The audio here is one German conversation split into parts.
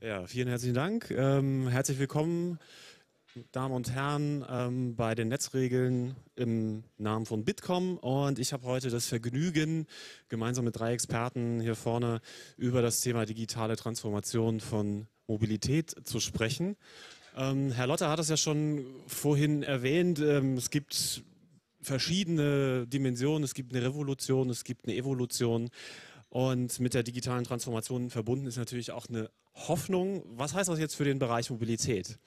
Ja, vielen herzlichen Dank. Ähm, herzlich willkommen, Damen und Herren, ähm, bei den Netzregeln im Namen von Bitkom. Und ich habe heute das Vergnügen, gemeinsam mit drei Experten hier vorne über das Thema digitale Transformation von Mobilität zu sprechen. Ähm, Herr Lotter hat es ja schon vorhin erwähnt. Ähm, es gibt verschiedene Dimensionen. Es gibt eine Revolution, es gibt eine Evolution. Und mit der digitalen Transformation verbunden ist natürlich auch eine Hoffnung. Was heißt das jetzt für den Bereich Mobilität?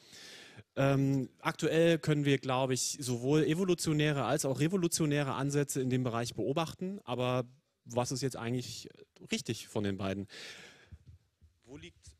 Ähm, aktuell können wir, glaube ich, sowohl evolutionäre als auch revolutionäre Ansätze in dem Bereich beobachten. Aber was ist jetzt eigentlich richtig von den beiden? Wo liegt,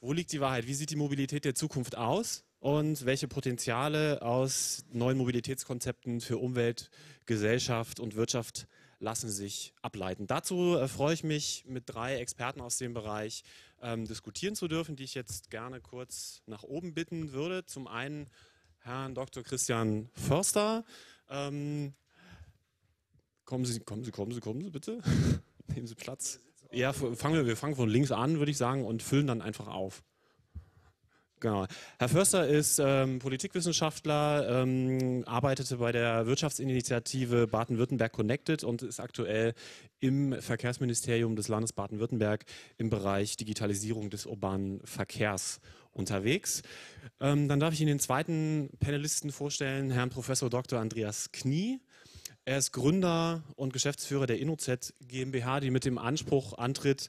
wo liegt die Wahrheit? Wie sieht die Mobilität der Zukunft aus? Und welche Potenziale aus neuen Mobilitätskonzepten für Umwelt, Gesellschaft und Wirtschaft lassen sich ableiten. Dazu äh, freue ich mich, mit drei Experten aus dem Bereich ähm, diskutieren zu dürfen, die ich jetzt gerne kurz nach oben bitten würde. Zum einen Herrn Dr. Christian Förster. Ähm, kommen Sie, kommen Sie, kommen Sie, kommen Sie bitte. Nehmen Sie Platz. Ja, fangen wir, wir fangen von links an, würde ich sagen, und füllen dann einfach auf. Genau. Herr Förster ist ähm, Politikwissenschaftler, ähm, arbeitete bei der Wirtschaftsinitiative Baden-Württemberg Connected und ist aktuell im Verkehrsministerium des Landes Baden-Württemberg im Bereich Digitalisierung des urbanen Verkehrs unterwegs. Ähm, dann darf ich Ihnen den zweiten Panelisten vorstellen, Herrn Professor Dr. Andreas Knie. Er ist Gründer und Geschäftsführer der InnoZ GmbH, die mit dem Anspruch antritt,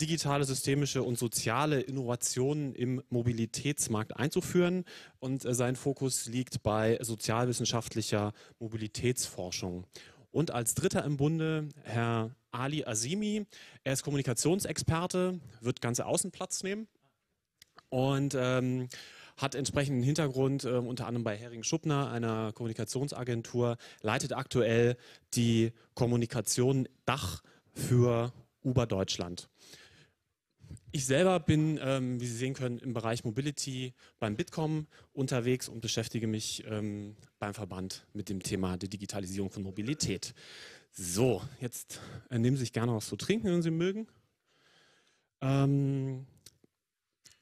digitale, systemische und soziale Innovationen im Mobilitätsmarkt einzuführen. Und äh, sein Fokus liegt bei sozialwissenschaftlicher Mobilitätsforschung. Und als Dritter im Bunde Herr Ali Azimi. Er ist Kommunikationsexperte, wird ganze Außenplatz nehmen und ähm, hat entsprechenden Hintergrund, äh, unter anderem bei Hering Schuppner, einer Kommunikationsagentur, leitet aktuell die Kommunikation Dach für Uber Deutschland. Ich selber bin, ähm, wie Sie sehen können, im Bereich Mobility beim Bitkom unterwegs und beschäftige mich ähm, beim Verband mit dem Thema der Digitalisierung von Mobilität. So, jetzt äh, nehmen Sie sich gerne was zu trinken, wenn Sie mögen. Ähm,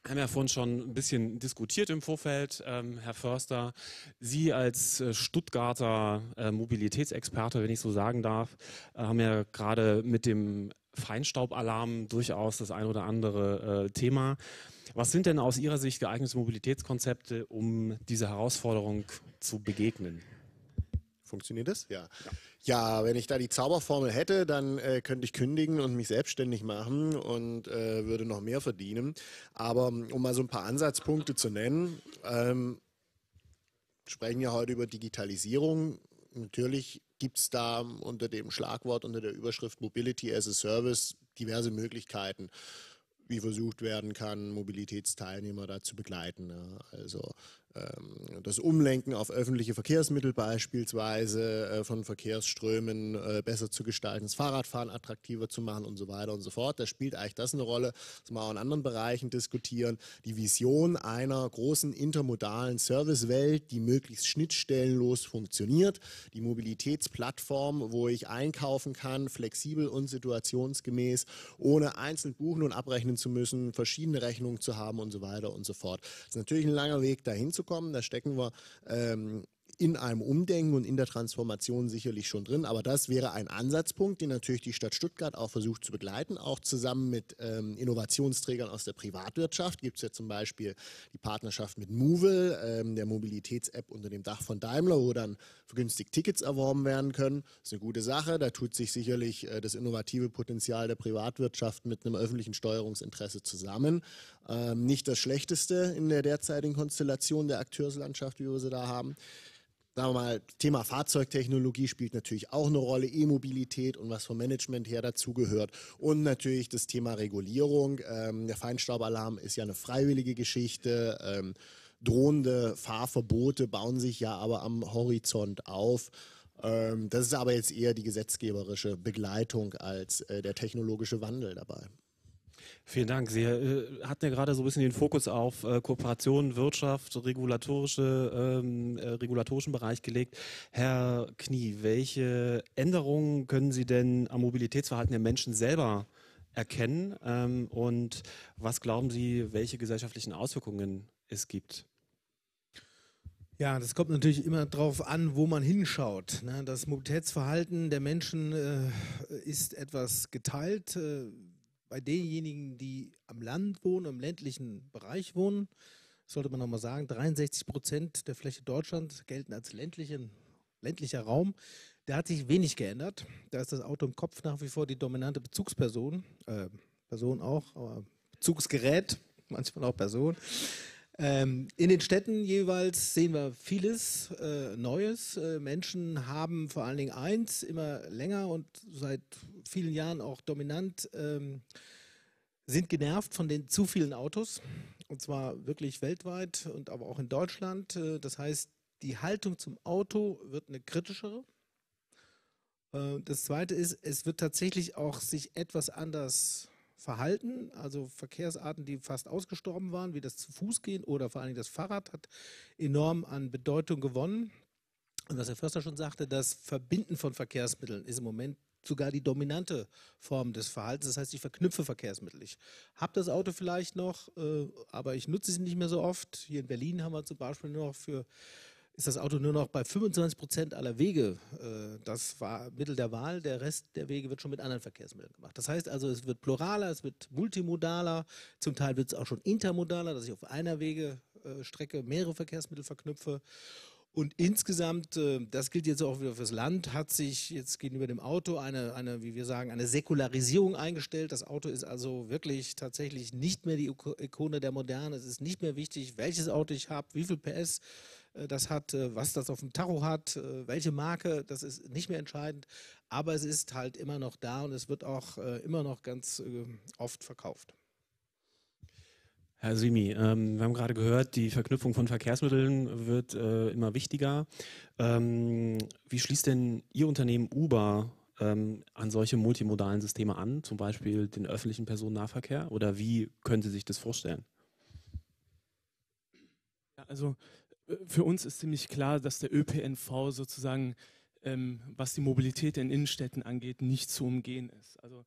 haben ja vorhin schon ein bisschen diskutiert im Vorfeld, ähm, Herr Förster. Sie als äh, Stuttgarter äh, Mobilitätsexperte, wenn ich so sagen darf, äh, haben ja gerade mit dem Feinstaubalarm durchaus das ein oder andere äh, Thema. Was sind denn aus Ihrer Sicht geeignete Mobilitätskonzepte, um dieser Herausforderung zu begegnen? Funktioniert das? Ja. ja. ja. wenn ich da die Zauberformel hätte, dann äh, könnte ich kündigen und mich selbstständig machen und äh, würde noch mehr verdienen. Aber um mal so ein paar Ansatzpunkte zu nennen, ähm, sprechen ja heute über Digitalisierung. Natürlich gibt es da unter dem Schlagwort, unter der Überschrift Mobility as a Service diverse Möglichkeiten, wie versucht werden kann, Mobilitätsteilnehmer da zu begleiten. Also ähm, das Umlenken auf öffentliche Verkehrsmittel beispielsweise äh, von Verkehrsströmen äh, besser zu gestalten, das Fahrradfahren attraktiver zu machen und so weiter und so fort. Da spielt eigentlich das eine Rolle, das wir auch in anderen Bereichen diskutieren. Die Vision einer großen intermodalen Servicewelt, die möglichst schnittstellenlos funktioniert. Die Mobilitätsplattform, wo ich einkaufen kann, flexibel und situationsgemäß, ohne einzeln buchen und abrechnen zu müssen, verschiedene Rechnungen zu haben und so weiter und so fort. Das ist natürlich ein langer Weg dahin zu kommen. Da stecken wir ähm, in einem Umdenken und in der Transformation sicherlich schon drin. Aber das wäre ein Ansatzpunkt, den natürlich die Stadt Stuttgart auch versucht zu begleiten. Auch zusammen mit ähm, Innovationsträgern aus der Privatwirtschaft gibt es ja zum Beispiel die Partnerschaft mit Movil, ähm, der Mobilitäts-App unter dem Dach von Daimler, wo dann günstig Tickets erworben werden können. Das ist eine gute Sache. Da tut sich sicherlich äh, das innovative Potenzial der Privatwirtschaft mit einem öffentlichen Steuerungsinteresse zusammen. Ähm, nicht das Schlechteste in der derzeitigen Konstellation der Akteurslandschaft, wie wir sie da haben sagen wir mal, Thema Fahrzeugtechnologie spielt natürlich auch eine Rolle, E-Mobilität und was vom Management her dazugehört. Und natürlich das Thema Regulierung. Ähm, der Feinstaubalarm ist ja eine freiwillige Geschichte. Ähm, drohende Fahrverbote bauen sich ja aber am Horizont auf. Ähm, das ist aber jetzt eher die gesetzgeberische Begleitung als äh, der technologische Wandel dabei. Vielen Dank. Sie äh, hatten ja gerade so ein bisschen den Fokus auf äh, Kooperation, Wirtschaft, regulatorische, ähm, äh, regulatorischen Bereich gelegt. Herr Knie, welche Änderungen können Sie denn am Mobilitätsverhalten der Menschen selber erkennen ähm, und was glauben Sie, welche gesellschaftlichen Auswirkungen es gibt? Ja, das kommt natürlich immer darauf an, wo man hinschaut. Ne? Das Mobilitätsverhalten der Menschen äh, ist etwas geteilt. Bei denjenigen, die am Land wohnen, im ländlichen Bereich wohnen, sollte man nochmal sagen, 63 Prozent der Fläche Deutschlands gelten als ländlichen, ländlicher Raum. Da hat sich wenig geändert. Da ist das Auto im Kopf nach wie vor die dominante Bezugsperson. Äh, Person auch, aber Bezugsgerät, manchmal auch Person. Ähm, in den Städten jeweils sehen wir vieles äh, Neues. Äh, Menschen haben vor allen Dingen eins immer länger und seit vielen Jahren auch dominant, ähm, sind genervt von den zu vielen Autos. Und zwar wirklich weltweit und aber auch in Deutschland. Äh, das heißt, die Haltung zum Auto wird eine kritischere. Äh, das Zweite ist, es wird tatsächlich auch sich etwas anders verhalten. Also Verkehrsarten, die fast ausgestorben waren, wie das zu Fuß gehen oder vor allen Dingen das Fahrrad, hat enorm an Bedeutung gewonnen. Und was Herr Förster schon sagte, das Verbinden von Verkehrsmitteln ist im Moment sogar die dominante Form des Verhaltens. Das heißt, ich verknüpfe Verkehrsmittel. Ich habe das Auto vielleicht noch, äh, aber ich nutze es nicht mehr so oft. Hier in Berlin haben wir zum Beispiel noch für ist das Auto nur noch bei 25 Prozent aller Wege. Äh, das war Mittel der Wahl. Der Rest der Wege wird schon mit anderen Verkehrsmitteln gemacht. Das heißt also, es wird pluraler, es wird multimodaler. Zum Teil wird es auch schon intermodaler, dass ich auf einer Wegestrecke mehrere Verkehrsmittel verknüpfe. Und insgesamt, äh, das gilt jetzt auch wieder fürs Land, hat sich jetzt gegenüber dem Auto eine, eine, wie wir sagen, eine Säkularisierung eingestellt. Das Auto ist also wirklich tatsächlich nicht mehr die Ikone der Moderne. Es ist nicht mehr wichtig, welches Auto ich habe, wie viel PS äh, das hat, äh, was das auf dem Tacho hat, äh, welche Marke, das ist nicht mehr entscheidend. Aber es ist halt immer noch da und es wird auch immer noch ganz oft verkauft. Herr Simi, ähm, wir haben gerade gehört, die Verknüpfung von Verkehrsmitteln wird äh, immer wichtiger. Ähm, wie schließt denn Ihr Unternehmen Uber ähm, an solche multimodalen Systeme an, zum Beispiel den öffentlichen Personennahverkehr? Oder wie können Sie sich das vorstellen? Ja, also für uns ist ziemlich klar, dass der ÖPNV sozusagen, ähm, was die Mobilität in Innenstädten angeht, nicht zu umgehen ist. Also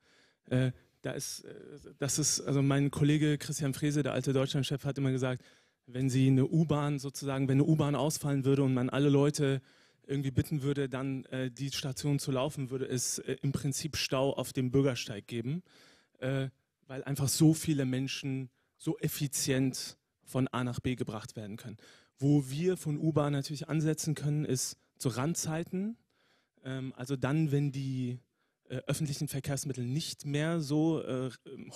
äh, da ist, äh, das ist, also mein Kollege Christian Frese, der alte Deutschlandchef, hat immer gesagt, wenn sie eine U-Bahn sozusagen, wenn eine U-Bahn ausfallen würde und man alle Leute irgendwie bitten würde, dann äh, die Station zu laufen, würde es äh, im Prinzip Stau auf dem Bürgersteig geben, äh, weil einfach so viele Menschen so effizient von A nach B gebracht werden können. Wo wir von U-Bahn natürlich ansetzen können, ist zu Randzeiten. Ähm, also dann, wenn die äh, öffentlichen Verkehrsmittel nicht mehr so äh,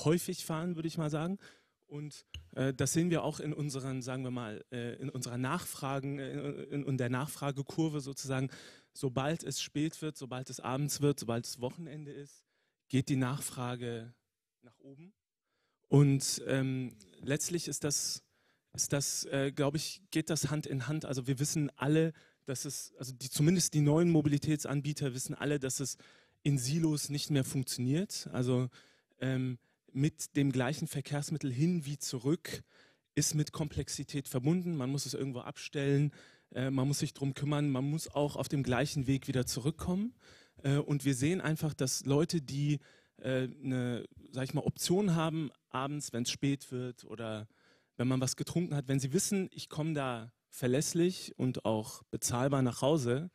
häufig fahren, würde ich mal sagen. Und äh, das sehen wir auch in unseren, sagen wir mal, äh, in unserer Nachfragen, äh, in, in, der Nachfragekurve sozusagen. Sobald es spät wird, sobald es abends wird, sobald es Wochenende ist, geht die Nachfrage nach oben. Und ähm, letztlich ist das ist das, äh, glaube ich, geht das Hand in Hand. Also wir wissen alle, dass es, also die, zumindest die neuen Mobilitätsanbieter wissen alle, dass es in Silos nicht mehr funktioniert. Also ähm, mit dem gleichen Verkehrsmittel hin wie zurück ist mit Komplexität verbunden. Man muss es irgendwo abstellen, äh, man muss sich darum kümmern, man muss auch auf dem gleichen Weg wieder zurückkommen. Äh, und wir sehen einfach, dass Leute, die äh, eine, sag ich mal, Option haben, abends, wenn es spät wird oder wenn man was getrunken hat, wenn sie wissen, ich komme da verlässlich und auch bezahlbar nach Hause,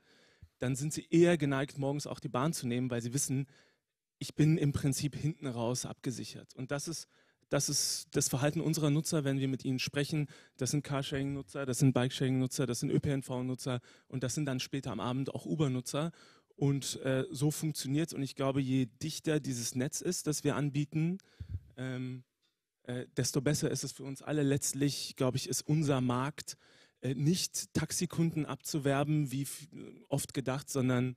dann sind sie eher geneigt, morgens auch die Bahn zu nehmen, weil sie wissen, ich bin im Prinzip hinten raus abgesichert. Und das ist, das ist das Verhalten unserer Nutzer, wenn wir mit ihnen sprechen. Das sind Carsharing-Nutzer, das sind Bikesharing-Nutzer, das sind ÖPNV-Nutzer und das sind dann später am Abend auch Uber-Nutzer. Und äh, so funktioniert es. Und ich glaube, je dichter dieses Netz ist, das wir anbieten, ähm, äh, desto besser ist es für uns alle. Letztlich, glaube ich, ist unser Markt äh, nicht Taxikunden abzuwerben, wie oft gedacht, sondern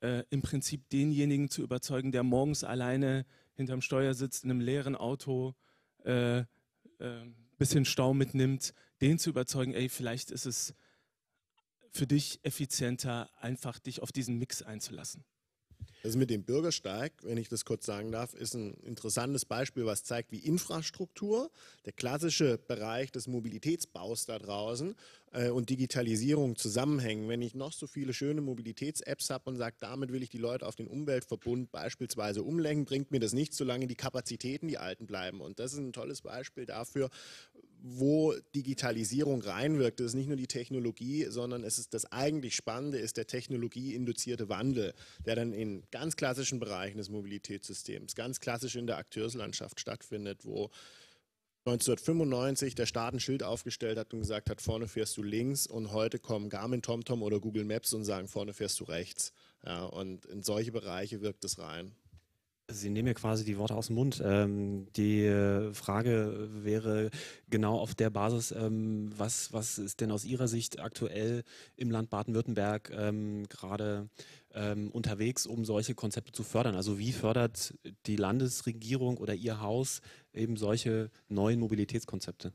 äh, im Prinzip denjenigen zu überzeugen, der morgens alleine hinterm Steuer sitzt, in einem leeren Auto, äh, äh, bisschen Stau mitnimmt, den zu überzeugen, ey, vielleicht ist es für dich effizienter, einfach dich auf diesen Mix einzulassen. Das mit dem Bürgersteig, wenn ich das kurz sagen darf, ist ein interessantes Beispiel, was zeigt, wie Infrastruktur, der klassische Bereich des Mobilitätsbaus da draußen äh, und Digitalisierung zusammenhängen. Wenn ich noch so viele schöne Mobilitäts-Apps habe und sage, damit will ich die Leute auf den Umweltverbund beispielsweise umlenken, bringt mir das nicht, solange die Kapazitäten die alten bleiben. Und das ist ein tolles Beispiel dafür, wo Digitalisierung reinwirkt. Das ist nicht nur die Technologie, sondern es ist das eigentlich Spannende, ist der technologieinduzierte Wandel, der dann in ganz klassischen Bereichen des Mobilitätssystems, ganz klassisch in der Akteurslandschaft stattfindet, wo 1995 der Staat ein Schild aufgestellt hat und gesagt hat, vorne fährst du links und heute kommen Garmin, TomTom oder Google Maps und sagen, vorne fährst du rechts. Ja, und in solche Bereiche wirkt es rein. Sie nehmen mir quasi die Worte aus dem Mund. Ähm, die äh, Frage wäre genau auf der Basis, ähm, was, was ist denn aus Ihrer Sicht aktuell im Land Baden-Württemberg ähm, gerade ähm, unterwegs, um solche Konzepte zu fördern? Also wie fördert die Landesregierung oder Ihr Haus eben solche neuen Mobilitätskonzepte?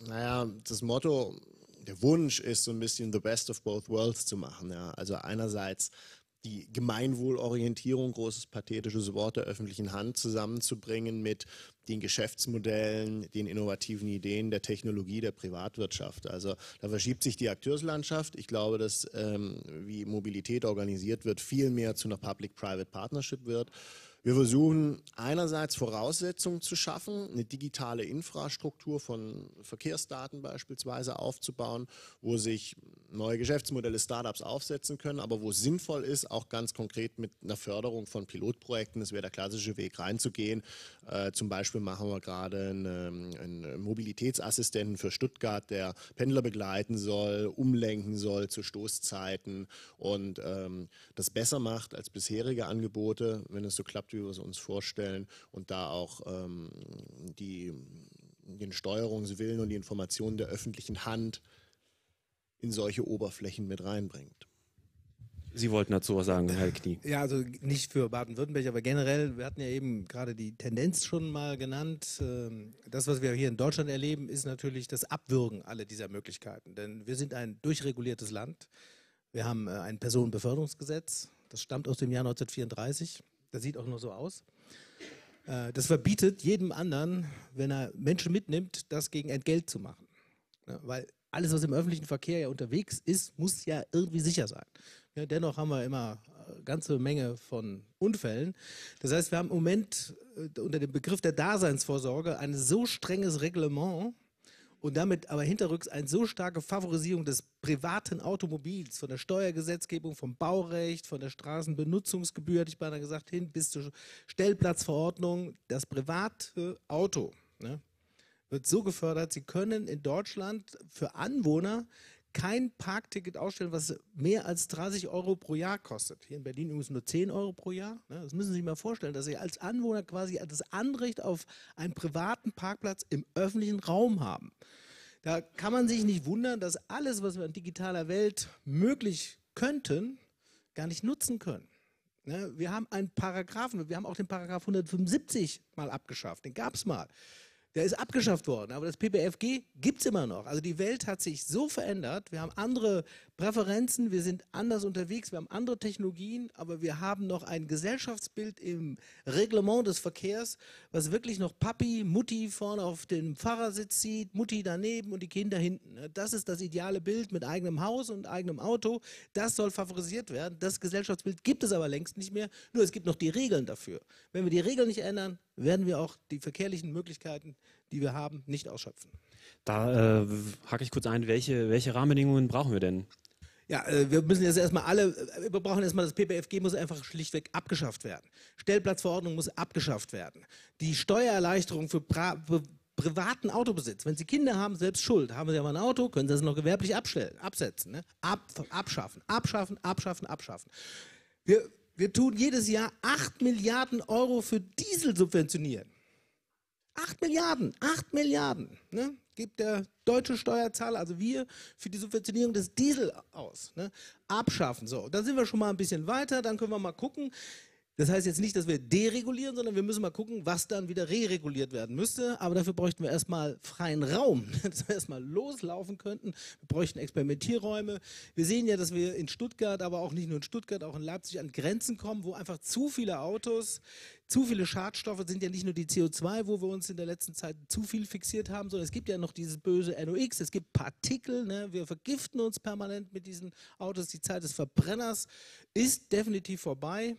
Naja, das Motto, der Wunsch ist so ein bisschen the best of both worlds zu machen. Ja. Also einerseits die Gemeinwohlorientierung, großes pathetisches Wort der öffentlichen Hand, zusammenzubringen mit den Geschäftsmodellen, den innovativen Ideen der Technologie, der Privatwirtschaft. Also da verschiebt sich die Akteurslandschaft. Ich glaube, dass ähm, wie Mobilität organisiert wird, viel mehr zu einer Public-Private Partnership wird. Wir versuchen einerseits Voraussetzungen zu schaffen, eine digitale Infrastruktur von Verkehrsdaten beispielsweise aufzubauen, wo sich neue Geschäftsmodelle, Startups aufsetzen können, aber wo es sinnvoll ist, auch ganz konkret mit einer Förderung von Pilotprojekten, das wäre der klassische Weg reinzugehen. Äh, zum Beispiel machen wir gerade einen, einen, Mobilitätsassistenten für Stuttgart, der Pendler begleiten soll, umlenken soll zu Stoßzeiten und ähm, das besser macht als bisherige Angebote, wenn es so klappt, wie wir es uns vorstellen und da auch ähm, die, den Steuerungswillen und die Informationen der öffentlichen Hand in solche Oberflächen mit reinbringt. Sie wollten dazu was sagen, Herr Knie. Ja, also nicht für Baden-Württemberg, aber generell, wir hatten ja eben gerade die Tendenz schon mal genannt. Ähm, das, was wir hier in Deutschland erleben, ist natürlich das Abwürgen aller dieser Möglichkeiten. Denn wir sind ein durchreguliertes Land. Wir haben äh, ein Personenbeförderungsgesetz, das stammt aus dem Jahr 1934. Das sieht auch nur so aus. Äh, das verbietet jedem anderen, wenn er Menschen mitnimmt, das gegen Entgelt zu machen. Weil alles, was im öffentlichen Verkehr ja unterwegs ist, muss ja irgendwie sicher sein. Dennoch haben wir immer eine ganze Menge von Unfällen. Das heißt, wir haben im Moment äh, unter dem Begriff der Daseinsvorsorge ein so strenges Reglement, und damit aber hinterrücks eine so starke Favorisierung des privaten Automobils, von der Steuergesetzgebung, vom Baurecht, von der Straßenbenutzungsgebühr, hatte ich beinahe gesagt, hin bis zur Stellplatzverordnung, das private Auto ne, wird so gefördert, sie können in Deutschland für Anwohner kein Parkticket ausstellen, was mehr als 30 Euro pro Jahr kostet. Hier in Berlin übrigens nur 10 Euro pro Jahr. Ne. Das müssen Sie sich mal vorstellen, dass Sie als Anwohner quasi das Anrecht auf einen privaten Parkplatz im öffentlichen Raum haben. Da kann man sich nicht wundern, dass alles, was wir in digitaler Welt möglich könnten, gar nicht nutzen können. Ne, wir haben einen Paragraphen, wir haben auch den Paragraph 175 mal abgeschafft, den gab es mal. Der ist abgeschafft worden, aber das PPFG gibt es immer noch. Also die Welt hat sich so verändert, wir haben andere Präferenzen, wir sind anders unterwegs, wir haben andere Technologien, aber wir haben noch ein Gesellschaftsbild im Reglement des Verkehrs, was wirklich noch Papi, Mutti vorne auf dem Fahrersitz sieht, Mutti daneben und die Kinder hinten. Das ist das ideale Bild mit eigenem Haus und eigenem Auto. Das soll favorisiert werden. Das Gesellschaftsbild gibt es aber längst nicht mehr, nur es gibt noch die Regeln dafür. Wenn wir die Regeln nicht ändern, werden wir auch die verkehrlichen Möglichkeiten, die wir haben, nicht ausschöpfen. Da äh, hake ich kurz ein, welche, welche Rahmenbedingungen brauchen wir denn? Ja, äh, wir müssen jetzt erstmal alle, äh, wir brauchen erstmal das PPFG muss einfach schlichtweg abgeschafft werden. Stellplatzverordnung muss abgeschafft werden. Die Steuererleichterung für pra privaten Autobesitz. Wenn Sie Kinder haben, selbst schuld. Haben Sie aber ein Auto, können Sie das noch gewerblich abstellen, absetzen. Ne? Ab, abschaffen, abschaffen, abschaffen, abschaffen. Wir, wir tun jedes Jahr 8 Milliarden Euro für Diesel subventionieren. 8 Milliarden, 8 Milliarden ne, gibt der deutsche Steuerzahler, also wir, für die Subventionierung des Diesel aus. Ne, abschaffen. So, da sind wir schon mal ein bisschen weiter, dann können wir mal gucken. Das heißt jetzt nicht, dass wir deregulieren, sondern wir müssen mal gucken, was dann wieder re-reguliert werden müsste. Aber dafür bräuchten wir erstmal freien Raum, dass wir erstmal loslaufen könnten. Wir bräuchten Experimentierräume. Wir sehen ja, dass wir in Stuttgart, aber auch nicht nur in Stuttgart, auch in Leipzig an Grenzen kommen, wo einfach zu viele Autos, zu viele Schadstoffe sind ja nicht nur die CO2, wo wir uns in der letzten Zeit zu viel fixiert haben, sondern es gibt ja noch dieses böse NOx, es gibt Partikel, ne? wir vergiften uns permanent mit diesen Autos. Die Zeit des Verbrenners ist definitiv vorbei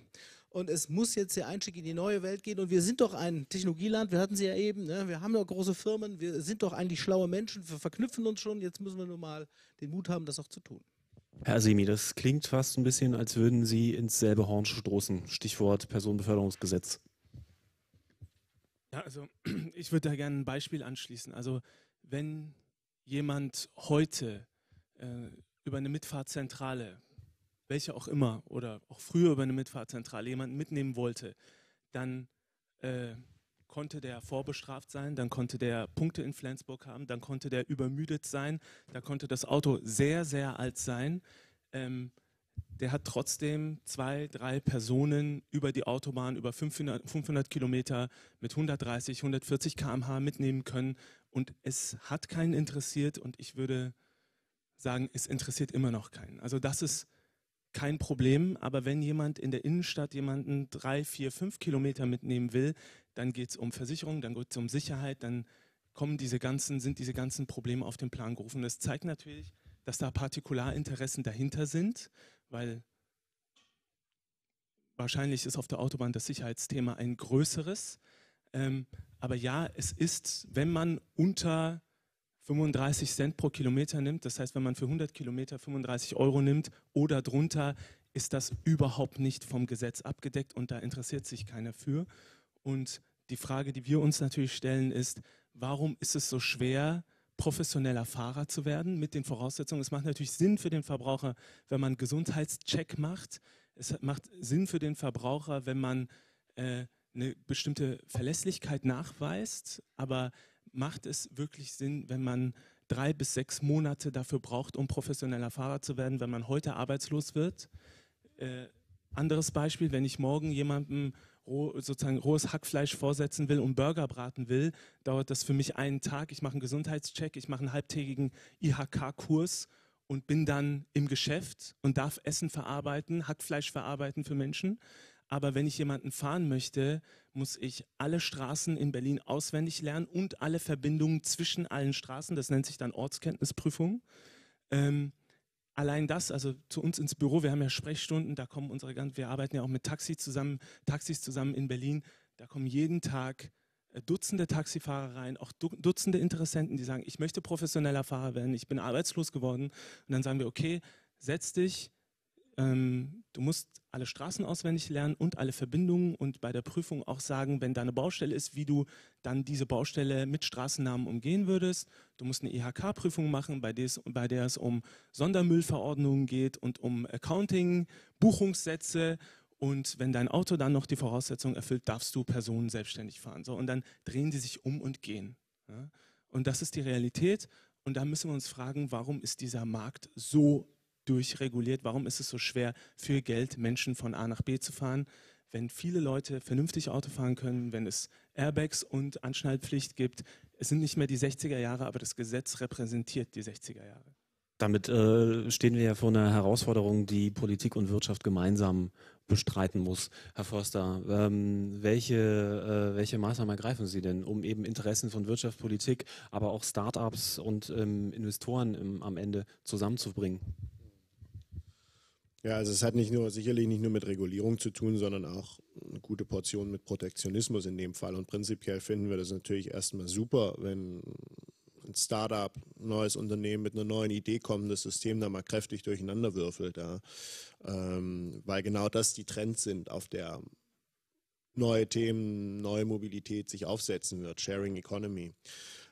und es muss jetzt der Einstieg in die neue Welt gehen. Und wir sind doch ein Technologieland, wir hatten sie ja eben, ne? wir haben doch große Firmen, wir sind doch eigentlich schlaue Menschen, wir verknüpfen uns schon, jetzt müssen wir nur mal den Mut haben, das auch zu tun. Herr Semi, das klingt fast ein bisschen, als würden Sie ins selbe Horn stoßen. Stichwort Personenbeförderungsgesetz. Ja, also ich würde da gerne ein Beispiel anschließen. Also wenn jemand heute äh, über eine Mitfahrzentrale welche auch immer, oder auch früher über eine Mitfahrzentrale jemanden mitnehmen wollte, dann äh, konnte der vorbestraft sein, dann konnte der Punkte in Flensburg haben, dann konnte der übermüdet sein, da konnte das Auto sehr, sehr alt sein. Ähm, der hat trotzdem zwei, drei Personen über die Autobahn, über 500, 500 Kilometer mit 130, 140 km/h mitnehmen können. Und es hat keinen interessiert und ich würde sagen, es interessiert immer noch keinen. Also das ist kein Problem, aber wenn jemand in der Innenstadt jemanden drei, vier, fünf Kilometer mitnehmen will, dann geht es um Versicherung, dann geht es um Sicherheit, dann kommen diese ganzen, sind diese ganzen Probleme auf den Plan gerufen. Das zeigt natürlich, dass da Partikularinteressen dahinter sind, weil wahrscheinlich ist auf der Autobahn das Sicherheitsthema ein größeres. Ähm, aber ja, es ist, wenn man unter 35 Cent pro Kilometer nimmt, das heißt, wenn man für 100 Kilometer 35 Euro nimmt oder drunter, ist das überhaupt nicht vom Gesetz abgedeckt und da interessiert sich keiner für. Und die Frage, die wir uns natürlich stellen, ist, warum ist es so schwer, professioneller Fahrer zu werden mit den Voraussetzungen? Es macht natürlich Sinn für den Verbraucher, wenn man Gesundheitscheck macht. Es macht Sinn für den Verbraucher, wenn man äh, eine bestimmte Verlässlichkeit nachweist, aber macht es wirklich Sinn, wenn man drei bis sechs Monate dafür braucht, um professioneller Fahrer zu werden, wenn man heute arbeitslos wird? Äh, anderes Beispiel, wenn ich morgen jemandem roh, sozusagen rohes Hackfleisch vorsetzen will und Burger braten will, dauert das für mich einen Tag. Ich mache einen Gesundheitscheck, ich mache einen halbtägigen IHK-Kurs und bin dann im Geschäft und darf Essen verarbeiten, Hackfleisch verarbeiten für Menschen. Aber wenn ich jemanden fahren möchte, muss ich alle Straßen in Berlin auswendig lernen und alle Verbindungen zwischen allen Straßen. Das nennt sich dann Ortskenntnisprüfung. Ähm, allein das, also zu uns ins Büro, wir haben ja Sprechstunden, da kommen unsere ganzen, wir arbeiten ja auch mit Taxi zusammen, Taxis zusammen in Berlin. Da kommen jeden Tag äh, Dutzende Taxifahrer rein, auch Dutzende Interessenten, die sagen, ich möchte professioneller Fahrer werden, ich bin arbeitslos geworden. Und dann sagen wir, okay, setz dich, ähm, du musst alle Straßen auswendig lernen und alle Verbindungen und bei der Prüfung auch sagen, wenn da eine Baustelle ist, wie du dann diese Baustelle mit Straßennamen umgehen würdest. Du musst eine IHK-Prüfung machen, bei der, es, bei der es um Sondermüllverordnungen geht und um Accounting, Buchungssätze und wenn dein Auto dann noch die Voraussetzungen erfüllt, darfst du Personen selbstständig fahren. So, und dann drehen die sich um und gehen. Ja? Und das ist die Realität. Und da müssen wir uns fragen, warum ist dieser Markt so durchreguliert? Warum ist es so schwer, für Geld Menschen von A nach B zu fahren? Wenn viele Leute vernünftig Auto fahren können, wenn es Airbags und Anschnallpflicht gibt, es sind nicht mehr die 60er Jahre, aber das Gesetz repräsentiert die 60er Jahre. Damit äh, stehen wir ja vor einer Herausforderung, die Politik und Wirtschaft gemeinsam bestreiten muss. Herr Förster, ähm, welche, äh, welche Maßnahmen ergreifen Sie denn, um eben Interessen von Wirtschaft, Politik, aber auch Start-ups und ähm, Investoren im, am Ende zusammenzubringen? Ja, also es hat nicht nur sicherlich nicht nur mit Regulierung zu tun, sondern auch eine gute Portion mit Protektionismus in dem Fall. Und prinzipiell finden wir das natürlich erstmal super, wenn ein Startup, ein neues Unternehmen mit einer neuen Idee kommt, das System da mal kräftig durcheinander würfelt. Ja. Ähm, weil genau das die Trends sind, auf der neue Themen, neue Mobilität sich aufsetzen wird, Sharing Economy.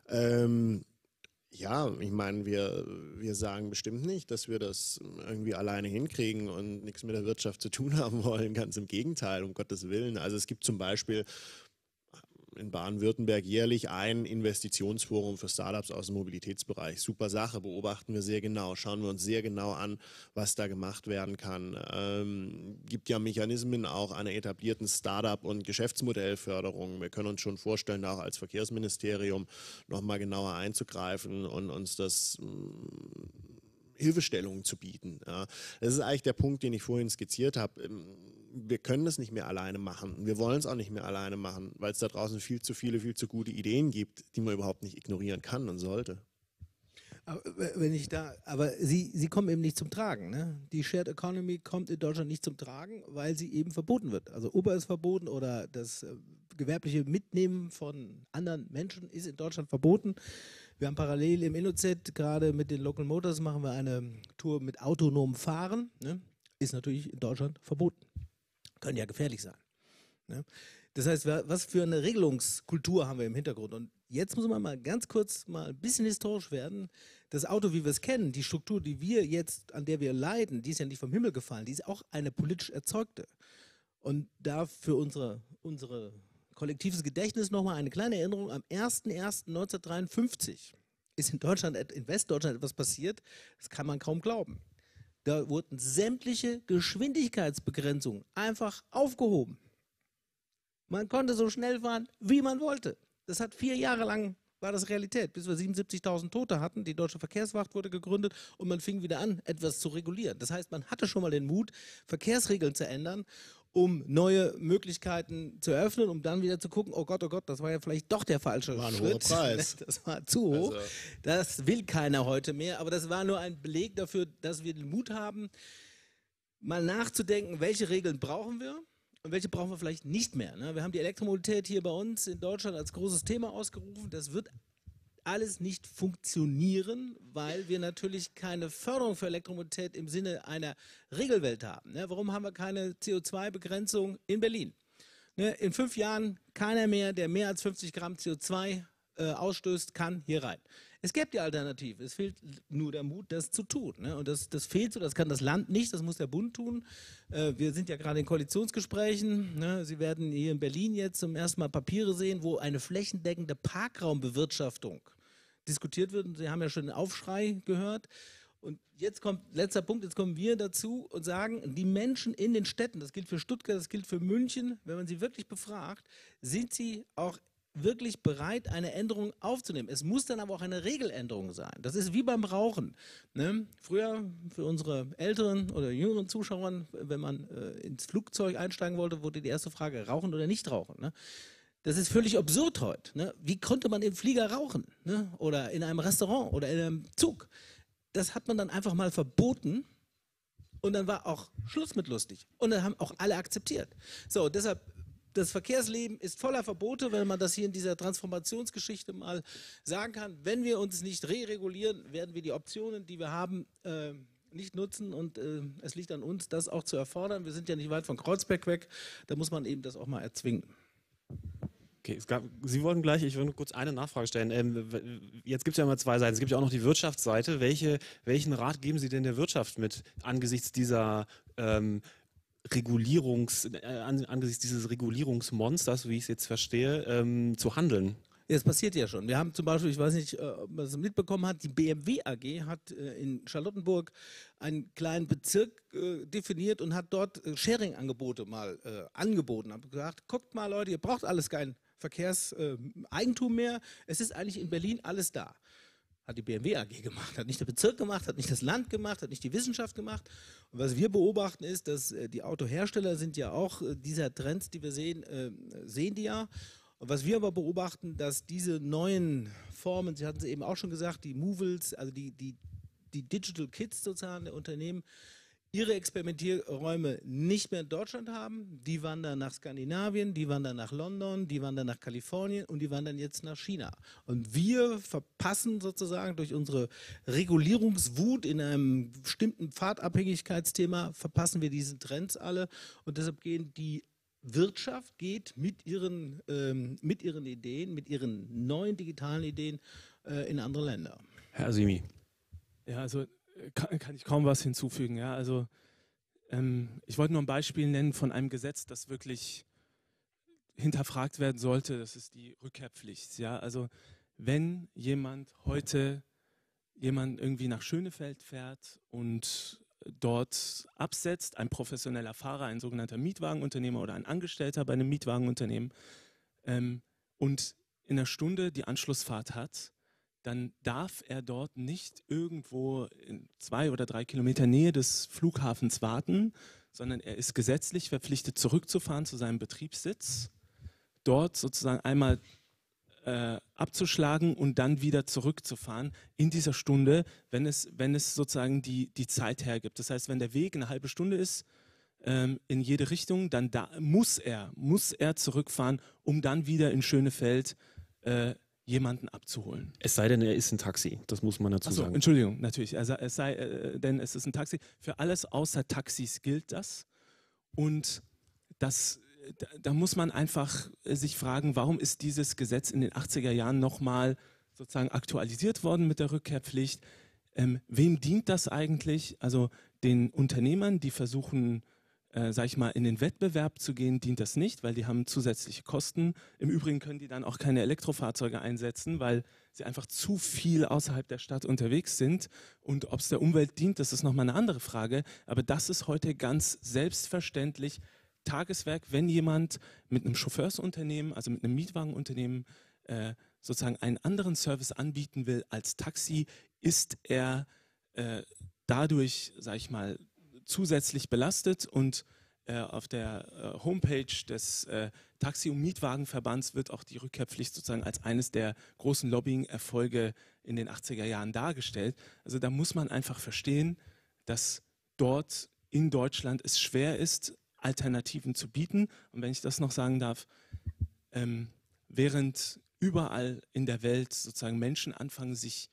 Ähm, ja, ich meine, wir, wir sagen bestimmt nicht, dass wir das irgendwie alleine hinkriegen und nichts mit der Wirtschaft zu tun haben wollen. Ganz im Gegenteil, um Gottes Willen. Also es gibt zum Beispiel in Baden-Württemberg jährlich ein Investitionsforum für Startups aus dem Mobilitätsbereich. Super Sache, beobachten wir sehr genau, schauen wir uns sehr genau an, was da gemacht werden kann. Ähm, gibt ja Mechanismen auch einer etablierten Startup- und Geschäftsmodellförderung. Wir können uns schon vorstellen, auch als Verkehrsministerium nochmal genauer einzugreifen und uns das Hilfestellungen zu bieten. Ja. Das ist eigentlich der Punkt, den ich vorhin skizziert habe. Wir können das nicht mehr alleine machen. Wir wollen es auch nicht mehr alleine machen, weil es da draußen viel zu viele, viel zu gute Ideen gibt, die man überhaupt nicht ignorieren kann und sollte. Aber wenn ich da, aber sie, sie kommen eben nicht zum Tragen. Ne? Die Shared Economy kommt in Deutschland nicht zum Tragen, weil sie eben verboten wird. Also Uber ist verboten oder das äh, gewerbliche Mitnehmen von anderen Menschen ist in Deutschland verboten. Wir haben parallel im InnoZ gerade mit den Local Motors machen wir eine Tour mit autonomem Fahren. Ne? Ist natürlich in Deutschland verboten. Können ja gefährlich sein. Ne? Das heißt, was für eine Regelungskultur haben wir im Hintergrund? Und jetzt muss man mal ganz kurz mal ein bisschen historisch werden. Das Auto, wie wir es kennen, die Struktur, die wir jetzt, an der wir leiden, die ist ja nicht vom Himmel gefallen, die ist auch eine politisch erzeugte. Und da für unsere, unsere kollektives Gedächtnis nochmal eine kleine Erinnerung. Am 01.01.1953 ist in Deutschland, in Westdeutschland etwas passiert, das kann man kaum glauben. Da wurden sämtliche Geschwindigkeitsbegrenzungen einfach aufgehoben. Man konnte so schnell fahren, wie man wollte. Das hat vier Jahre lang war das Realität, bis wir 77.000 Tote hatten. Die Deutsche Verkehrswacht wurde gegründet und man fing wieder an, etwas zu regulieren. Das heißt, man hatte schon mal den Mut, Verkehrsregeln zu ändern um neue Möglichkeiten zu eröffnen, um dann wieder zu gucken, oh Gott, oh Gott, das war ja vielleicht doch der falsche war ein Schritt. Hoher Preis. Das war zu hoch. Also. Das will keiner heute mehr, aber das war nur ein Beleg dafür, dass wir den Mut haben, mal nachzudenken, welche Regeln brauchen wir und welche brauchen wir vielleicht nicht mehr. Ne? Wir haben die Elektromobilität hier bei uns in Deutschland als großes Thema ausgerufen. Das wird alles nicht funktionieren, weil wir natürlich keine Förderung für Elektromobilität im Sinne einer Regelwelt haben. Ne? Warum haben wir keine CO2-Begrenzung in Berlin? Ne? In fünf Jahren keiner mehr, der mehr als 50 Gramm CO2 äh, ausstößt, kann hier rein. Es gäbe die Alternative. Es fehlt nur der Mut, das zu tun. Ne? Und das, das fehlt so, das kann das Land nicht, das muss der Bund tun. Äh, wir sind ja gerade in Koalitionsgesprächen. Ne? Sie werden hier in Berlin jetzt zum ersten Mal Papiere sehen, wo eine flächendeckende Parkraumbewirtschaftung diskutiert wird. Und Sie haben ja schon den Aufschrei gehört. Und jetzt kommt, letzter Punkt, jetzt kommen wir dazu und sagen, die Menschen in den Städten, das gilt für Stuttgart, das gilt für München, wenn man sie wirklich befragt, sind sie auch wirklich bereit, eine Änderung aufzunehmen. Es muss dann aber auch eine Regeländerung sein. Das ist wie beim Rauchen. Ne? Früher für unsere älteren oder jüngeren Zuschauer, wenn man äh, ins Flugzeug einsteigen wollte, wurde die erste Frage, rauchen oder nicht rauchen. Ne? Das ist völlig absurd heute. Ne? Wie konnte man im Flieger rauchen? Ne? Oder in einem Restaurant oder in einem Zug? Das hat man dann einfach mal verboten und dann war auch Schluss mit lustig. Und dann haben auch alle akzeptiert. So, deshalb das Verkehrsleben ist voller Verbote, wenn man das hier in dieser Transformationsgeschichte mal sagen kann. Wenn wir uns nicht re-regulieren, werden wir die Optionen, die wir haben, äh, nicht nutzen und äh, es liegt an uns, das auch zu erfordern. Wir sind ja nicht weit von Kreuzberg weg, da muss man eben das auch mal erzwingen. Okay, gab, Sie wollten gleich, ich würde kurz eine Nachfrage stellen. Ähm, jetzt gibt es ja immer zwei Seiten. Es gibt ja auch noch die Wirtschaftsseite. Welche, welchen Rat geben Sie denn der Wirtschaft mit angesichts dieser ähm, Regulierungs, äh, angesichts dieses Regulierungsmonsters, wie ich es jetzt verstehe, ähm, zu handeln? Ja, es passiert ja schon. Wir haben zum Beispiel, ich weiß nicht, äh, ob man es mitbekommen hat, die BMW AG hat äh, in Charlottenburg einen kleinen Bezirk äh, definiert und hat dort Sharing-Angebote mal angeboten. Hat gesagt, guckt mal Leute, ihr braucht alles kein Verkehrseigentum mehr. Es ist eigentlich in Berlin alles da hat die BMW AG gemacht, hat nicht der Bezirk gemacht, hat nicht das Land gemacht, hat nicht die Wissenschaft gemacht. Und was wir beobachten ist, dass äh, die Autohersteller sind ja auch äh, dieser Trend, die wir sehen, äh, sehen die ja. Und was wir aber beobachten, dass diese neuen Formen, Sie hatten es eben auch schon gesagt, die Movals, also die, die, die Digital Kits sozusagen der Unternehmen, ihre Experimentierräume nicht mehr in Deutschland haben. Die wandern nach Skandinavien, die wandern nach London, die wandern nach Kalifornien und die wandern jetzt nach China. Und wir verpassen sozusagen durch unsere Regulierungswut in einem bestimmten Pfadabhängigkeitsthema, verpassen wir diese Trends alle. Und deshalb gehen die Wirtschaft geht mit ihren, ähm, mit ihren Ideen, mit ihren neuen digitalen Ideen äh, in andere Länder. Herr Asimi. Ja, also kann, kann, ich kaum was hinzufügen. Ja? Also ähm, ich wollte nur ein Beispiel nennen von einem Gesetz, das wirklich hinterfragt werden sollte, das ist die Rückkehrpflicht. Ja? Also wenn jemand heute jemand irgendwie nach Schönefeld fährt und dort absetzt, ein professioneller Fahrer, ein sogenannter Mietwagenunternehmer oder ein Angestellter bei einem Mietwagenunternehmen ähm, und in einer Stunde die Anschlussfahrt hat, dann darf er dort nicht irgendwo in zwei oder drei Kilometer Nähe des Flughafens warten, sondern er ist gesetzlich verpflichtet, zurückzufahren zu seinem Betriebssitz, dort sozusagen einmal äh, abzuschlagen und dann wieder zurückzufahren in dieser Stunde, wenn es, wenn es sozusagen die, die Zeit hergibt. Das heißt, wenn der Weg eine halbe Stunde ist, ähm, in jede Richtung, dann da, muss er, muss er zurückfahren, um dann wieder in Schönefeld äh, jemanden abzuholen. Es sei denn, er ist ein Taxi, das muss man dazu Ach so, sagen. Entschuldigung, natürlich. Also, es sei, äh, denn es ist ein Taxi. Für alles außer Taxis gilt das. Und das, da, da muss man einfach äh, sich fragen, warum ist dieses Gesetz in den 80er Jahren nochmal sozusagen aktualisiert worden mit der Rückkehrpflicht? Ähm, wem dient das eigentlich? Also den Unternehmern, die versuchen, äh, sag ich mal, in den Wettbewerb zu gehen, dient das nicht, weil die haben zusätzliche Kosten. Im Übrigen können die dann auch keine Elektrofahrzeuge einsetzen, weil sie einfach zu viel außerhalb der Stadt unterwegs sind. Und ob es der Umwelt dient, das ist nochmal eine andere Frage. Aber das ist heute ganz selbstverständlich Tageswerk, wenn jemand mit einem Chauffeursunternehmen, also mit einem Mietwagenunternehmen, äh, sozusagen einen anderen Service anbieten will als Taxi, ist er äh, dadurch, sag ich mal, zusätzlich belastet und äh, auf der äh, Homepage des äh, Taxi- und Mietwagenverbands wird auch die Rückkehrpflicht sozusagen als eines der großen Lobbying-Erfolge in den 80er Jahren dargestellt. Also da muss man einfach verstehen, dass dort in Deutschland es schwer ist, Alternativen zu bieten. Und wenn ich das noch sagen darf, ähm, während überall in der Welt sozusagen Menschen anfangen, sich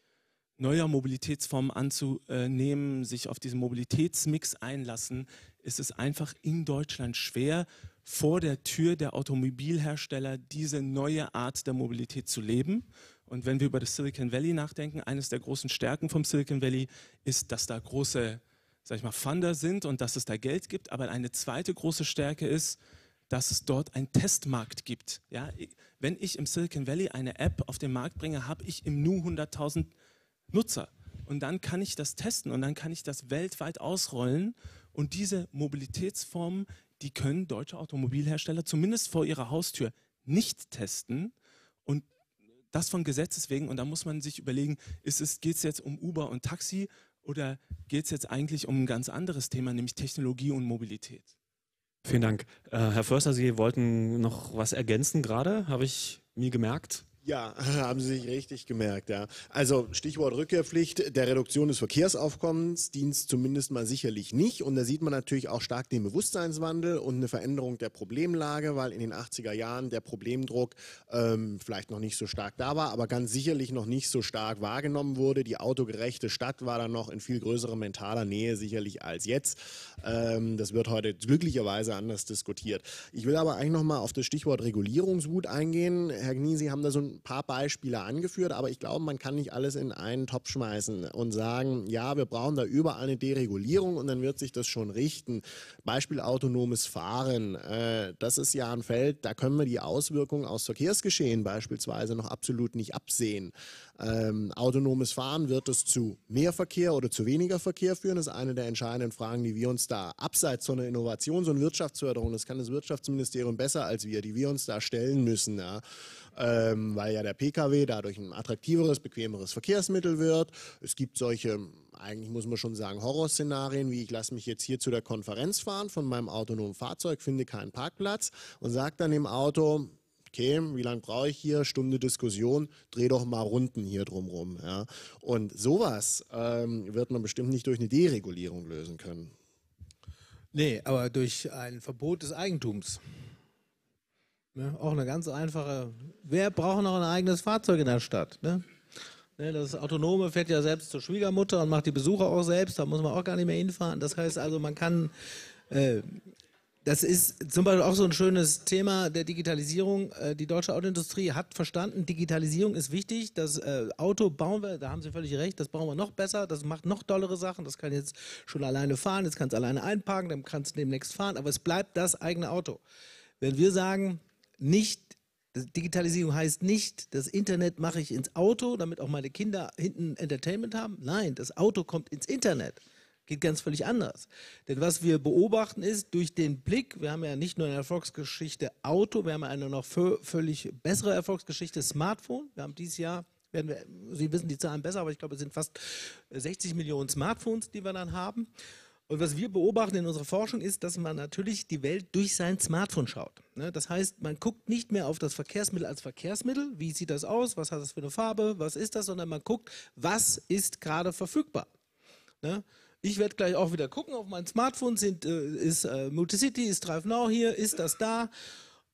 neuer Mobilitätsformen anzunehmen, sich auf diesen Mobilitätsmix einlassen, ist es einfach in Deutschland schwer, vor der Tür der Automobilhersteller diese neue Art der Mobilität zu leben. Und wenn wir über das Silicon Valley nachdenken, eines der großen Stärken vom Silicon Valley ist, dass da große, sag ich mal, Funder sind und dass es da Geld gibt. Aber eine zweite große Stärke ist, dass es dort einen Testmarkt gibt. Ja, wenn ich im Silicon Valley eine App auf den Markt bringe, habe ich im Nu 100.000 Nutzer. Und dann kann ich das testen und dann kann ich das weltweit ausrollen. Und diese Mobilitätsformen, die können deutsche Automobilhersteller zumindest vor ihrer Haustür nicht testen. Und das von Gesetzes wegen. Und da muss man sich überlegen, geht es jetzt um Uber und Taxi oder geht es jetzt eigentlich um ein ganz anderes Thema, nämlich Technologie und Mobilität? Vielen Dank. Äh, Herr Förster, Sie wollten noch was ergänzen gerade, habe ich mir gemerkt. Ja, haben Sie sich richtig gemerkt, ja. Also Stichwort Rückkehrpflicht, der Reduktion des Verkehrsaufkommens dient zumindest mal sicherlich nicht. Und da sieht man natürlich auch stark den Bewusstseinswandel und eine Veränderung der Problemlage, weil in den 80er Jahren der Problemdruck ähm, vielleicht noch nicht so stark da war, aber ganz sicherlich noch nicht so stark wahrgenommen wurde. Die autogerechte Stadt war dann noch in viel größerer mentaler Nähe sicherlich als jetzt. Ähm, das wird heute glücklicherweise anders diskutiert. Ich will aber eigentlich nochmal auf das Stichwort Regulierungswut eingehen. Herr Gnie, haben da so ein ein paar Beispiele angeführt, aber ich glaube, man kann nicht alles in einen Topf schmeißen und sagen, ja, wir brauchen da überall eine Deregulierung und dann wird sich das schon richten. Beispiel autonomes Fahren, äh, das ist ja ein Feld, da können wir die Auswirkungen aus Verkehrsgeschehen beispielsweise noch absolut nicht absehen. Ähm, autonomes Fahren wird es zu mehr Verkehr oder zu weniger Verkehr führen? Das ist eine der entscheidenden Fragen, die wir uns da abseits von der Innovations- und Wirtschaftsförderung, das kann das Wirtschaftsministerium besser als wir, die wir uns da stellen müssen. Ja ähm, weil ja der Pkw dadurch ein attraktiveres, bequemeres Verkehrsmittel wird. Es gibt solche, eigentlich muss man schon sagen, Horrorszenarien, wie ich lasse mich jetzt hier zu der Konferenz fahren von meinem autonomen Fahrzeug, finde keinen Parkplatz und sage dann im Auto, okay, wie lange brauche ich hier? Stunde Diskussion, dreh doch mal Runden hier drumrum. Ja. Und sowas ähm, wird man bestimmt nicht durch eine Deregulierung lösen können. Nee, aber durch ein Verbot des Eigentums. Ne? Auch eine ganz einfache. Wer braucht noch ein eigenes Fahrzeug in der Stadt? Ne? Ne, das Autonome fährt ja selbst zur Schwiegermutter und macht die Besucher auch selbst. Da muss man auch gar nicht mehr hinfahren. Das heißt also, man kann. Äh, das ist zum Beispiel auch so ein schönes Thema der Digitalisierung. Äh, die deutsche Autoindustrie hat verstanden, Digitalisierung ist wichtig. Das äh, Auto bauen wir, da haben Sie völlig recht, das bauen wir noch besser, das macht noch tollere Sachen. Das kann jetzt schon alleine fahren, jetzt kann es alleine einparken, dann kann es demnächst fahren, aber es bleibt das eigene Auto. Wenn wir sagen, nicht Digitalisierung heißt nicht, das Internet mache ich ins Auto, damit auch meine Kinder hinten Entertainment haben. Nein, das Auto kommt ins Internet. Geht ganz völlig anders. Denn was wir beobachten ist, durch den Blick, wir haben ja nicht nur eine Erfolgsgeschichte Auto, wir haben eine noch völlig bessere Erfolgsgeschichte Smartphone. Wir haben dieses Jahr, werden wir, Sie wissen die Zahlen besser, aber ich glaube, es sind fast 60 Millionen Smartphones, die wir dann haben. Und was wir beobachten in unserer Forschung ist, dass man natürlich die Welt durch sein Smartphone schaut. Ne? Das heißt, man guckt nicht mehr auf das Verkehrsmittel als Verkehrsmittel, wie sieht das aus, was hat das für eine Farbe, was ist das, sondern man guckt, was ist gerade verfügbar. Ne? Ich werde gleich auch wieder gucken auf mein Smartphone, sind, äh, ist äh, Multicity, ist Drive hier, ist das da.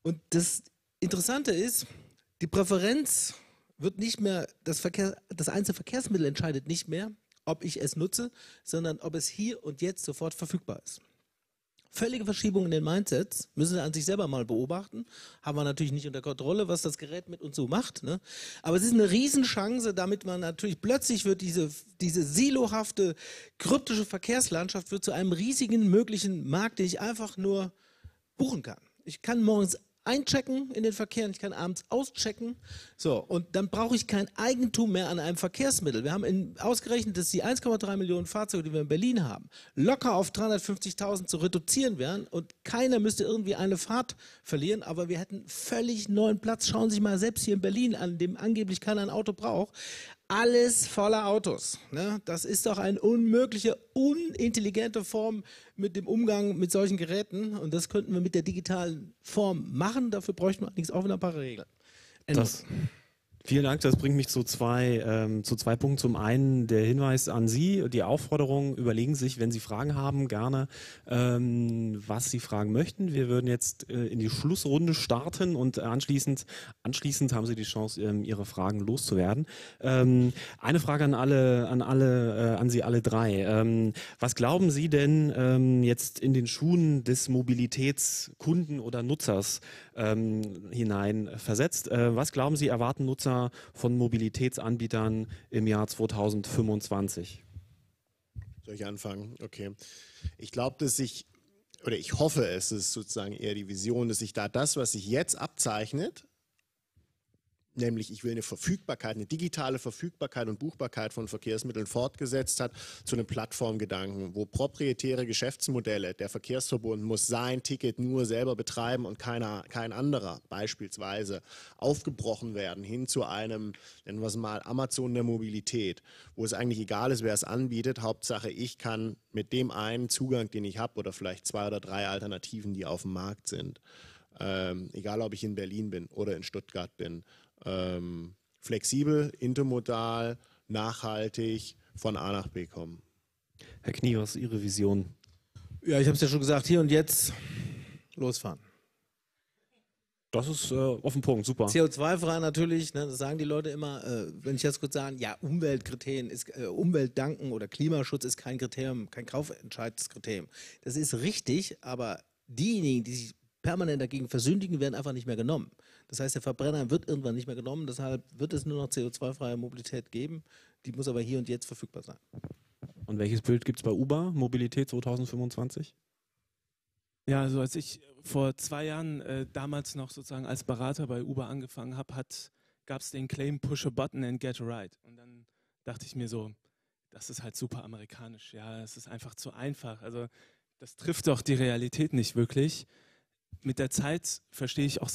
Und das Interessante ist, die Präferenz wird nicht mehr, das, Verkehr, das einzelne Verkehrsmittel entscheidet nicht mehr, ob ich es nutze, sondern ob es hier und jetzt sofort verfügbar ist. Völlige Verschiebung in den Mindsets müssen Sie an sich selber mal beobachten. Haben wir natürlich nicht unter Kontrolle, was das Gerät mit uns so macht. Ne? Aber es ist eine Riesenchance, damit man natürlich plötzlich wird diese, diese silohafte, kryptische Verkehrslandschaft wird zu einem riesigen möglichen Markt, den ich einfach nur buchen kann. Ich kann morgens einchecken in den Verkehr und ich kann abends auschecken. So, und dann brauche ich kein Eigentum mehr an einem Verkehrsmittel. Wir haben in, ausgerechnet, dass die 1,3 Millionen Fahrzeuge, die wir in Berlin haben, locker auf 350.000 zu reduzieren wären und keiner müsste irgendwie eine Fahrt verlieren, aber wir hätten völlig neuen Platz. Schauen Sie sich mal selbst hier in Berlin an, dem angeblich keiner ein Auto braucht alles voller Autos. Ne? Das ist doch eine unmögliche, unintelligente Form mit dem Umgang mit solchen Geräten. Und das könnten wir mit der digitalen Form machen. Dafür bräuchten wir allerdings auch wieder ein paar Regeln. Das, Vielen Dank. Das bringt mich zu zwei, ähm, zu zwei Punkten. Zum einen der Hinweis an Sie, die Aufforderung, überlegen Sie sich, wenn Sie Fragen haben, gerne, ähm, was Sie fragen möchten. Wir würden jetzt äh, in die Schlussrunde starten und anschließend, anschließend haben Sie die Chance, ähm, Ihre Fragen loszuwerden. Ähm, eine Frage an alle, an alle, äh, an Sie alle drei. Ähm, was glauben Sie denn ähm, jetzt in den Schuhen des Mobilitätskunden oder Nutzers hinein versetzt? Äh, was glauben Sie, erwarten Nutzer von Mobilitätsanbietern im Jahr 2025? Soll ich anfangen? Okay. Ich glaube, dass ich, oder ich hoffe, es ist sozusagen eher die Vision, dass sich da das, was sich jetzt abzeichnet, nämlich ich will eine Verfügbarkeit, eine digitale Verfügbarkeit und Buchbarkeit von Verkehrsmitteln fortgesetzt hat, zu einem Plattformgedanken, wo proprietäre Geschäftsmodelle, der Verkehrsverbund muss sein Ticket nur selber betreiben und keiner, kein anderer beispielsweise aufgebrochen werden hin zu einem, nennen wir es mal, Amazon der Mobilität, wo es eigentlich egal ist, wer es anbietet, Hauptsache ich kann mit dem einen Zugang, den ich habe oder vielleicht zwei oder drei Alternativen, die auf dem Markt sind, ähm, egal ob ich in Berlin bin oder in Stuttgart bin, ähm, flexibel, intermodal, nachhaltig von A nach B kommen. Herr Knie, was ist Ihre Vision? Ja, ich habe es ja schon gesagt, hier und jetzt losfahren. Das ist äh, auf den Punkt, super. CO2-frei natürlich, ne, das sagen die Leute immer, äh, wenn ich jetzt kurz sagen, ja, Umweltkriterien ist, äh, Umweltdanken oder Klimaschutz ist kein Kriterium, kein Kaufentscheidskriterium. Das ist richtig, aber diejenigen, die sich permanent dagegen versündigen, werden einfach nicht mehr genommen. Das heißt, der Verbrenner wird irgendwann nicht mehr genommen, deshalb wird es nur noch CO2-freie Mobilität geben. Die muss aber hier und jetzt verfügbar sein. Und welches Bild gibt es bei Uber, Mobilität 2025? Ja, also als ich vor zwei Jahren äh, damals noch sozusagen als Berater bei Uber angefangen habe, gab es den Claim Push a Button and Get a Ride. Und dann dachte ich mir so, das ist halt super amerikanisch. Ja, es ist einfach zu einfach. Also das trifft doch die Realität nicht wirklich mit der Zeit verstehe ich auch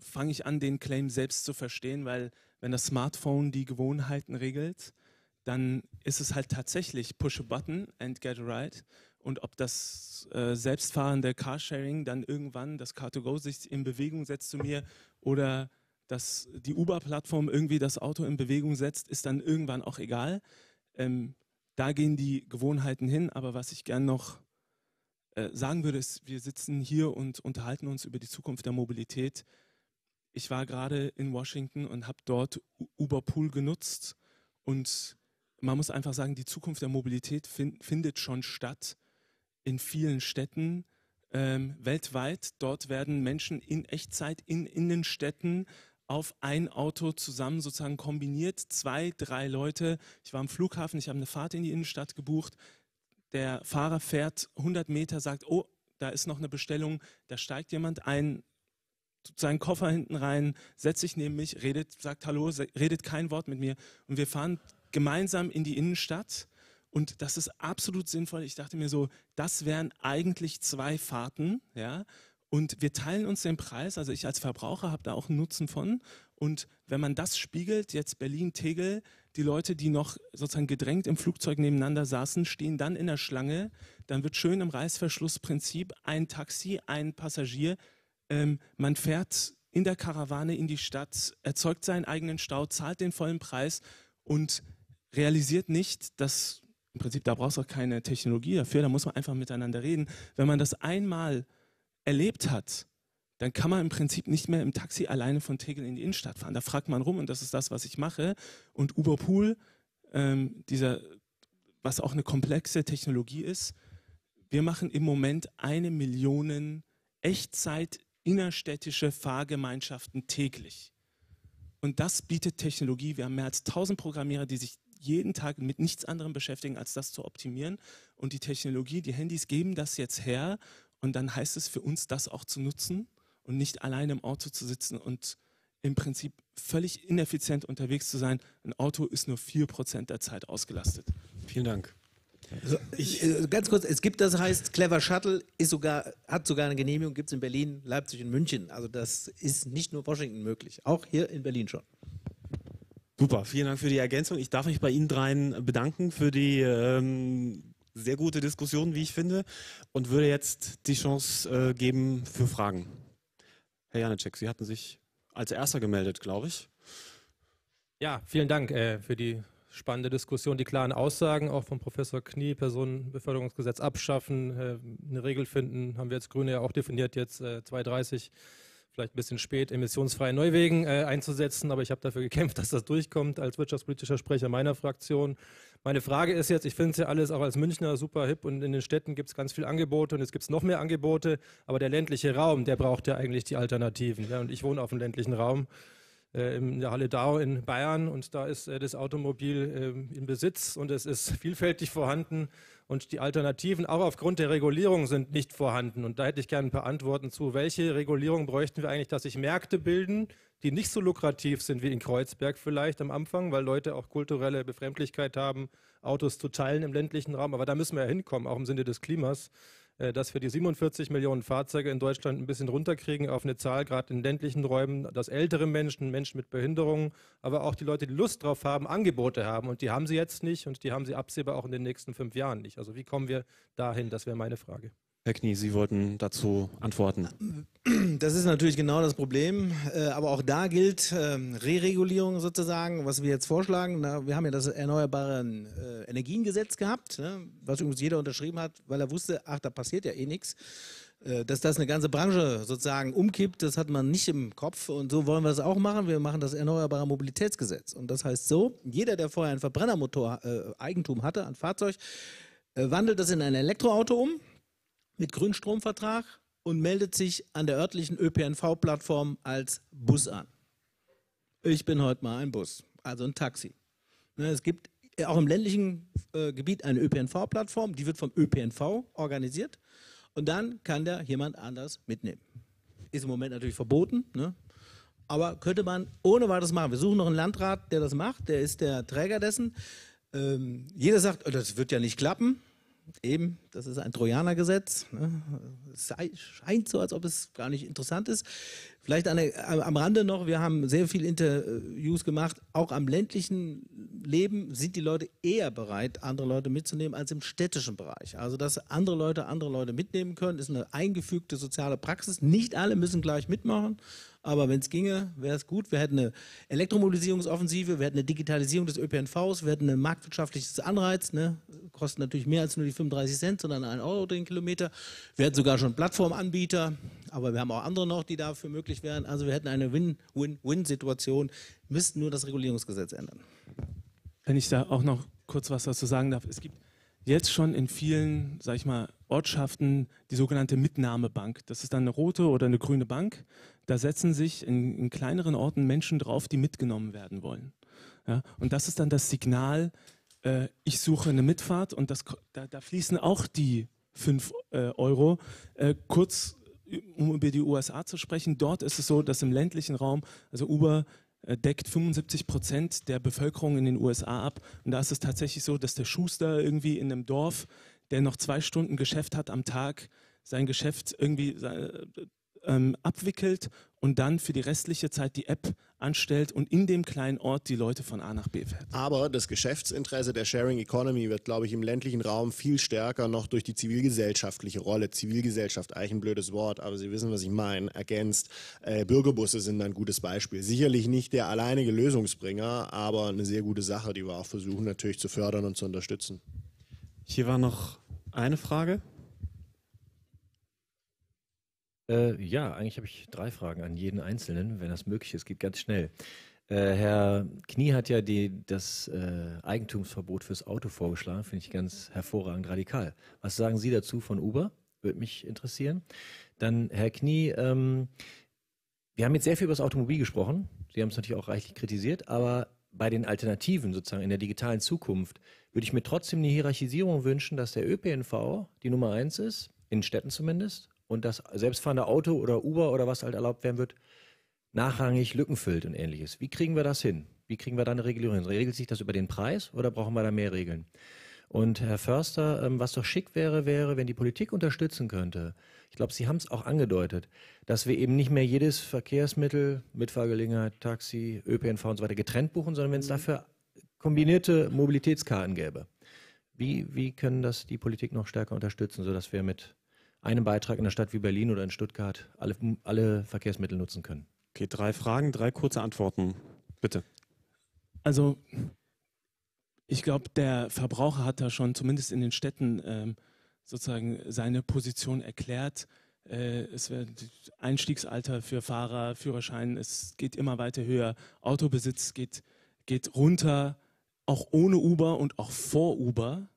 fange ich an, den Claim selbst zu verstehen, weil wenn das Smartphone die Gewohnheiten regelt, dann ist es halt tatsächlich Push a Button and get a ride. Und ob das äh, selbstfahrende Carsharing dann irgendwann das Car2Go sich in Bewegung setzt zu mir oder dass die Uber-Plattform irgendwie das Auto in Bewegung setzt, ist dann irgendwann auch egal. Ähm, da gehen die Gewohnheiten hin. Aber was ich gern noch äh, sagen würde, ist, wir sitzen hier und unterhalten uns über die Zukunft der Mobilität. Ich war gerade in Washington und habe dort Uber Pool genutzt und man muss einfach sagen, die Zukunft der Mobilität find, findet schon statt in vielen Städten ähm, weltweit. Dort werden Menschen in Echtzeit in Innenstädten auf ein Auto zusammen sozusagen kombiniert, zwei, drei Leute. Ich war am Flughafen, ich habe eine Fahrt in die Innenstadt gebucht der Fahrer fährt 100 Meter, sagt, oh, da ist noch eine Bestellung, da steigt jemand ein, seinen Koffer hinten rein, setzt sich neben mich, redet, sagt Hallo, redet kein Wort mit mir und wir fahren gemeinsam in die Innenstadt und das ist absolut sinnvoll. Ich dachte mir so, das wären eigentlich zwei Fahrten, ja. Und wir teilen uns den Preis, also ich als Verbraucher habe da auch einen Nutzen von. Und wenn man das spiegelt, jetzt Berlin-Tegel, die Leute, die noch sozusagen gedrängt im Flugzeug nebeneinander saßen, stehen dann in der Schlange, dann wird schön im Reißverschlussprinzip ein Taxi, ein Passagier, ähm, man fährt in der Karawane in die Stadt, erzeugt seinen eigenen Stau, zahlt den vollen Preis und realisiert nicht, dass im Prinzip, da brauchst du auch keine Technologie dafür, da muss man einfach miteinander reden. Wenn man das einmal erlebt hat, dann kann man im Prinzip nicht mehr im Taxi alleine von Tegel in die Innenstadt fahren. Da fragt man rum und das ist das, was ich mache. Und Uber Pool, ähm, dieser, was auch eine komplexe Technologie ist, wir machen im Moment eine Million Echtzeit innerstädtische Fahrgemeinschaften täglich. Und das bietet Technologie. Wir haben mehr als 1000 Programmierer, die sich jeden Tag mit nichts anderem beschäftigen, als das zu optimieren. Und die Technologie, die Handys geben das jetzt her. Und dann heißt es für uns, das auch zu nutzen und nicht alleine im Auto zu sitzen und im Prinzip völlig ineffizient unterwegs zu sein. Ein Auto ist nur 4% der Zeit ausgelastet. Vielen Dank. Also, ich, äh, ganz kurz, es gibt das heißt Clever Shuttle, ist sogar, hat sogar eine Genehmigung, gibt es in Berlin, Leipzig und München. Also das ist nicht nur Washington möglich, auch hier in Berlin schon. Super, vielen Dank für die Ergänzung. Ich darf mich bei Ihnen dreien bedanken für die ähm, sehr gute Diskussion, wie ich finde, und würde jetzt die Chance äh, geben für Fragen. Herr Janecek, Sie hatten sich als Erster gemeldet, glaube ich. Ja, vielen Dank äh, für die spannende Diskussion, die klaren Aussagen auch vom Professor Knie, Personenbeförderungsgesetz abschaffen, äh, eine Regel finden, haben wir jetzt Grüne ja auch definiert, jetzt äh, 230 vielleicht ein bisschen spät, emissionsfreie Neuwegen äh, einzusetzen, aber ich habe dafür gekämpft, dass das durchkommt als wirtschaftspolitischer Sprecher meiner Fraktion. Meine Frage ist jetzt, ich finde es ja alles auch als Münchner super hip und in den Städten gibt es ganz viele Angebote und es gibt noch mehr Angebote, aber der ländliche Raum, der braucht ja eigentlich die Alternativen. Ja? Und ich wohne auf dem ländlichen Raum in der Halle Dau in Bayern und da ist äh, das Automobil äh, in Besitz und es ist vielfältig vorhanden und die Alternativen auch aufgrund der Regulierung sind nicht vorhanden. Und da hätte ich gerne ein paar Antworten zu. Welche Regulierung bräuchten wir eigentlich, dass sich Märkte bilden, die nicht so lukrativ sind wie in Kreuzberg vielleicht am Anfang, weil Leute auch kulturelle Befremdlichkeit haben, Autos zu teilen im ländlichen Raum. Aber da müssen wir ja hinkommen, auch im Sinne des Klimas, äh, dass wir die 47 Millionen Fahrzeuge in Deutschland ein bisschen runterkriegen auf eine Zahl, gerade in ländlichen Räumen, dass ältere Menschen, Menschen mit Behinderungen, aber auch die Leute, die Lust drauf haben, Angebote haben. Und die haben sie jetzt nicht und die haben sie absehbar auch in den nächsten fünf Jahren nicht. Also wie kommen wir dahin? Das wäre meine Frage. Herr Knie, Sie wollten dazu antworten. Das ist natürlich genau das Problem. Äh, aber auch da gilt ähm, Re-Regulierung sozusagen, was wir jetzt vorschlagen. Wir haben ja das Erneuerbare äh, Energiengesetz gehabt, ne, was übrigens jeder unterschrieben hat, weil er wusste, ach, da passiert ja eh nichts. Äh, dass das eine ganze Branche sozusagen umkippt, das hat man nicht im Kopf. Und so wollen wir das auch machen. Wir machen das Erneuerbare Mobilitätsgesetz. Und das heißt so, jeder, der vorher ein Verbrennermotor Eigentum hatte, ein Fahrzeug, wandelt das in ein Elektroauto um mit Grünstromvertrag und meldet sich an der örtlichen ÖPNV-Plattform als Bus an. Ich bin heute mal ein Bus, also ein Taxi. Ne, es gibt auch im ländlichen äh, Gebiet eine ÖPNV-Plattform, die wird vom ÖPNV organisiert und dann kann da jemand anders mitnehmen. Ist im Moment natürlich verboten, ne? aber könnte man ohne weiteres machen. Wir suchen noch einen Landrat, der das macht, der ist der Träger dessen. Ähm, jeder sagt, oh, das wird ja nicht klappen. Eben, das ist ein Trojanergesetz. Ne? Es scheint so, als ob es gar nicht interessant ist. Vielleicht eine, am Rande noch, wir haben sehr viele Interviews gemacht. Auch am ländlichen Leben sind die Leute eher bereit, andere Leute mitzunehmen, als im städtischen Bereich. Also, dass andere Leute andere Leute mitnehmen können, ist eine eingefügte soziale Praxis. Nicht alle müssen gleich mitmachen. Aber wenn es ginge, wäre es gut. Wir hätten eine Elektromobilisierungsoffensive, wir hätten eine Digitalisierung des ÖPNVs, wir hätten ein marktwirtschaftliches Anreiz. Ne? Kostet natürlich mehr als nur die 35 Cent, sondern ein Euro den Kilometer. Wir hätten sogar schon Plattformanbieter, aber wir haben auch andere noch, die dafür möglich wären. Also wir hätten eine Win-Win-Win-Situation, müssten nur das Regulierungsgesetz ändern. Wenn ich da auch noch kurz was dazu sagen darf. Es gibt jetzt schon in vielen, sag ich mal, Ortschaften die sogenannte Mitnahmebank. Das ist dann eine rote oder eine grüne Bank. Da setzen sich in, in kleineren Orten Menschen drauf, die mitgenommen werden wollen. Ja? Und das ist dann das Signal, äh, ich suche eine Mitfahrt und das, da, da fließen auch die 5 äh, Euro. Äh, kurz um über die USA zu sprechen, dort ist es so, dass im ländlichen Raum, also Uber äh, deckt 75 Prozent der Bevölkerung in den USA ab. Und da ist es tatsächlich so, dass der Schuster irgendwie in einem Dorf, der noch zwei Stunden Geschäft hat am Tag, sein Geschäft irgendwie ähm, abwickelt und dann für die restliche Zeit die App anstellt und in dem kleinen Ort die Leute von A nach B fährt. Aber das Geschäftsinteresse der Sharing Economy wird, glaube ich, im ländlichen Raum viel stärker noch durch die zivilgesellschaftliche Rolle, Zivilgesellschaft, eigentlich ein blödes Wort, aber Sie wissen, was ich meine, ergänzt. Äh, Bürgerbusse sind ein gutes Beispiel. Sicherlich nicht der alleinige Lösungsbringer, aber eine sehr gute Sache, die wir auch versuchen natürlich zu fördern und zu unterstützen. Hier war noch eine Frage. Äh, ja, eigentlich habe ich drei Fragen an jeden Einzelnen, wenn das möglich ist. Geht ganz schnell. Äh, Herr Knie hat ja die, das äh, Eigentumsverbot fürs Auto vorgeschlagen, finde ich ganz hervorragend radikal. Was sagen Sie dazu von Uber? Würde mich interessieren. Dann, Herr Knie, ähm, wir haben jetzt sehr viel über das Automobil gesprochen. Sie haben es natürlich auch reichlich kritisiert, aber bei den Alternativen sozusagen in der digitalen Zukunft würde ich mir trotzdem eine Hierarchisierung wünschen, dass der ÖPNV die Nummer eins ist, in Städten zumindest, und das selbstfahrende Auto oder Uber oder was halt erlaubt werden wird, nachrangig Lücken füllt und ähnliches. Wie kriegen wir das hin? Wie kriegen wir da eine Regulierung hin? Regelt sich das über den Preis oder brauchen wir da mehr Regeln? Und Herr Förster, ähm, was doch schick wäre, wäre, wenn die Politik unterstützen könnte. Ich glaube, Sie haben es auch angedeutet, dass wir eben nicht mehr jedes Verkehrsmittel, Mitfahrgelegenheit, Taxi, ÖPNV und so weiter getrennt buchen, sondern wenn es dafür kombinierte Mobilitätskarten gäbe. Wie, wie können das die Politik noch stärker unterstützen, sodass wir mit einem Beitrag in einer Stadt wie Berlin oder in Stuttgart alle, alle Verkehrsmittel nutzen können. Okay, drei Fragen, drei kurze Antworten. Bitte. Also ich glaube, der Verbraucher hat da schon zumindest in den Städten ähm, sozusagen seine Position erklärt. Äh, es wird Einstiegsalter für Fahrer, Führerschein, es geht immer weiter höher. Autobesitz geht, geht runter, auch ohne Uber und auch vor Uber.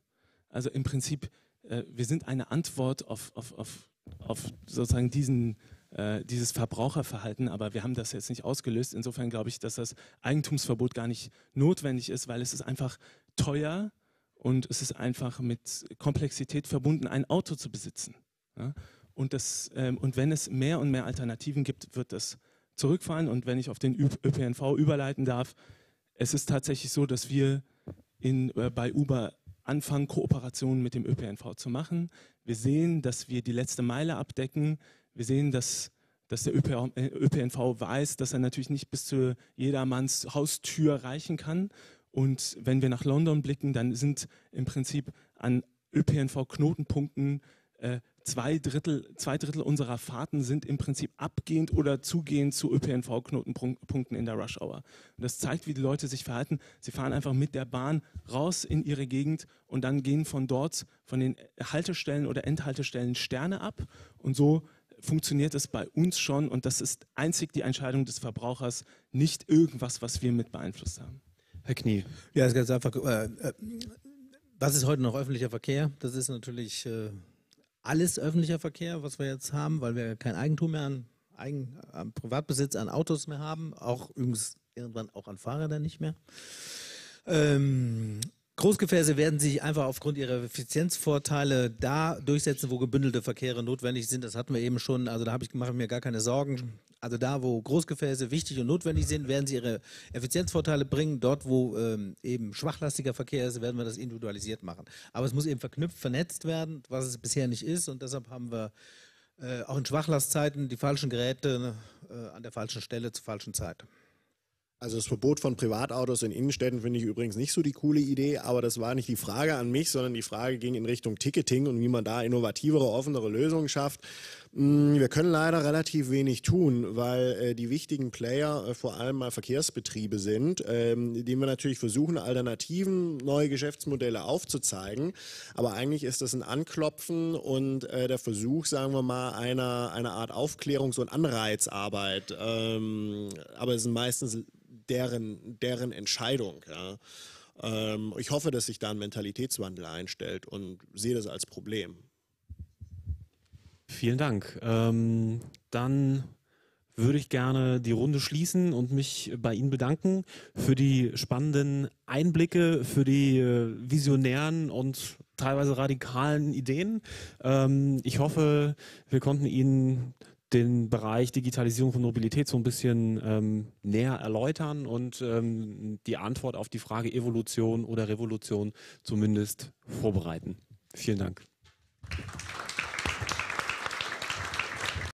Also im Prinzip äh, wir sind eine Antwort auf, auf, auf, auf sozusagen diesen, äh, dieses Verbraucherverhalten, aber wir haben das jetzt nicht ausgelöst. Insofern glaube ich, dass das Eigentumsverbot gar nicht notwendig ist, weil es ist einfach teuer und es ist einfach mit Komplexität verbunden, ein Auto zu besitzen. Ja? Und, das, ähm, und wenn es mehr und mehr Alternativen gibt, wird das zurückfallen. Und wenn ich auf den ÖPNV überleiten darf, es ist tatsächlich so, dass wir in, äh, bei Uber anfangen, Kooperationen mit dem ÖPNV zu machen. Wir sehen, dass wir die letzte Meile abdecken. Wir sehen, dass, dass der ÖPNV weiß, dass er natürlich nicht bis zu jedermanns Haustür reichen kann. Und wenn wir nach London blicken, dann sind im Prinzip an ÖPNV-Knotenpunkten äh, zwei Drittel, zwei Drittel unserer Fahrten sind im Prinzip abgehend oder zugehend zu ÖPNV-Knotenpunkten in der Rush Hour. Und das zeigt, wie die Leute sich verhalten. Sie fahren einfach mit der Bahn raus in ihre Gegend und dann gehen von dort, von den Haltestellen oder Endhaltestellen Sterne ab. Und so funktioniert es bei uns schon. Und das ist einzig die Entscheidung des Verbrauchers, nicht irgendwas, was wir mit beeinflusst haben. Herr Knie. Ja, es ist ganz einfach. Äh, äh, was ist heute noch öffentlicher Verkehr? Das ist natürlich äh, alles öffentlicher Verkehr, was wir jetzt haben, weil wir kein Eigentum mehr an, Eigen, an Privatbesitz an Autos mehr haben, auch übrigens irgendwann auch an Fahrrädern nicht mehr. Ähm, Großgefäße werden sich einfach aufgrund ihrer Effizienzvorteile da durchsetzen, wo gebündelte Verkehre notwendig sind. Das hatten wir eben schon. Also da habe ich mache ich mir gar keine Sorgen. Also da, wo Großgefäße wichtig und notwendig sind, werden sie ihre Effizienzvorteile bringen. Dort, wo ähm, eben schwachlastiger Verkehr ist, werden wir das individualisiert machen. Aber es muss eben verknüpft, vernetzt werden, was es bisher nicht ist. Und deshalb haben wir äh, auch in Schwachlastzeiten die falschen Geräte äh, an der falschen Stelle zur falschen Zeit. Also das Verbot von Privatautos in Innenstädten finde ich übrigens nicht so die coole Idee, aber das war nicht die Frage an mich, sondern die Frage ging in Richtung Ticketing und wie man da innovativere, offenere Lösungen schafft. Mm, wir können leider relativ wenig tun, weil äh, die wichtigen Player äh, vor allem mal Verkehrsbetriebe sind, ähm, denen wir natürlich versuchen, Alternativen, neue Geschäftsmodelle aufzuzeigen. Aber eigentlich ist das ein Anklopfen und äh, der Versuch, sagen wir mal, einer, einer Art Aufklärungs- und Anreizarbeit. Ähm, aber es sind meistens deren, deren Entscheidung. Ja. Ähm, ich hoffe, dass sich da ein Mentalitätswandel einstellt und sehe das als Problem. Vielen Dank. Ähm, dann würde ich gerne die Runde schließen und mich bei Ihnen bedanken für die spannenden Einblicke, für die äh, visionären und teilweise radikalen Ideen. Ähm, ich hoffe, wir konnten Ihnen den Bereich Digitalisierung von Mobilität so ein bisschen ähm, näher erläutern und ähm, die Antwort auf die Frage Evolution oder Revolution zumindest vorbereiten. Vielen Dank.